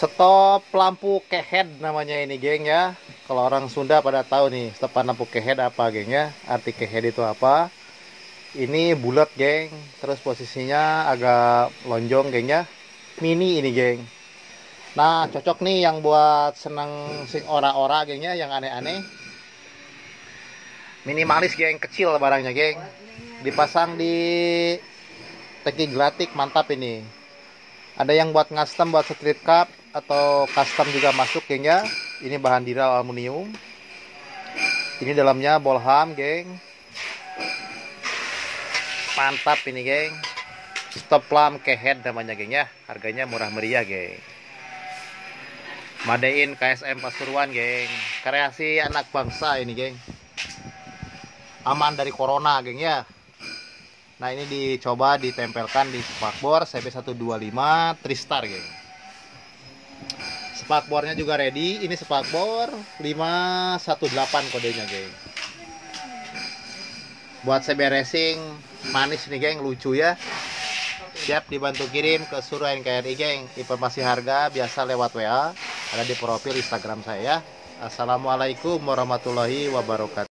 stop lampu kehead namanya ini geng ya. Kalau orang Sunda pada tahu nih stop lampu kehead apa geng ya. Arti kehead itu apa? Ini bulat geng. Terus posisinya agak lonjong geng ya. Mini ini geng. Nah cocok nih yang buat seneng sing ora-ora geng ya yang aneh-aneh. Minimalis geng kecil barangnya geng. Dipasang di teki glatik mantap ini. Ada yang buat custom buat street cup atau custom juga masuk geng ya. Ini bahan diral aluminium. Ini dalamnya bolham geng. Mantap ini geng. Stop lamp kehead namanya geng ya. Harganya murah meriah geng. Madein KSM Pasuruan geng. Kreasi anak bangsa ini geng. Aman dari corona geng ya. Nah ini dicoba ditempelkan di spakbor CB125 Tristar geng spakbornya juga ready. Ini spakbor 518 kodenya geng. Buat CB Racing manis nih geng. Lucu ya. Siap dibantu kirim ke Suruh NKRI geng. Informasi harga biasa lewat WA ada di profil Instagram saya. Assalamualaikum warahmatullahi wabarakatuh